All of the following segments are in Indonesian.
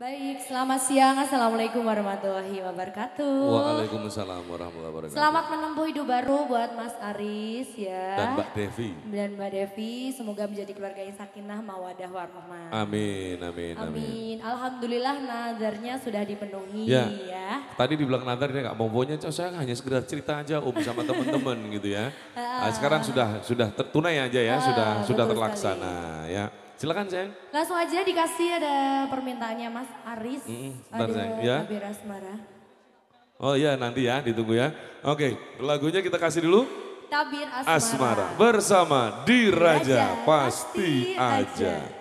Baik, selamat siang. Assalamualaikum warahmatullahi wabarakatuh. Waalaikumsalam warahmatullahi wabarakatuh. Selamat menempuh hidup baru buat Mas Aris ya. Dan Mbak Devi. Dan Mbak Devi, semoga menjadi keluarga yang sakinah, mawadah, warahmah. Amin, amin, amin. Amin. Alhamdulillah nazarnya sudah dipenuhi Ya. ya. Tadi di belakang Nazar dia nggak mau pokoknya "Cok, saya hanya sekedar cerita aja om sama teman-teman gitu ya. Ah, sekarang sudah sudah tertunai aja ya, sudah Ah, sudah betul terlaksana ya. Silakan sayang. Langsung aja dikasih ada permintaannya Mas Aris. Mm-mm, bentar, ada sayang, ya. Tabir Asmara. Oh iya nanti ya ditunggu ya. Oke lagunya kita kasih dulu. Tabir Asmara. Asmara bersama Diraja Diraja, pasti pasti aja. aja.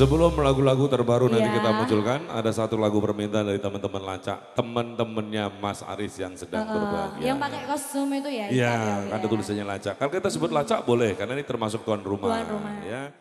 Sebelum lagu-lagu terbaru nanti Iya. kita munculkan, ada satu lagu permintaan dari teman-teman Lacak, teman-temannya Mas Aris yang sedang berbahagia. Yang pakai kostum itu ya? Iya, ya, ada ya. tulisannya Lacak. Kalau kita sebut Lacak boleh, karena ini termasuk tuan rumah. Tuan rumah. Ya.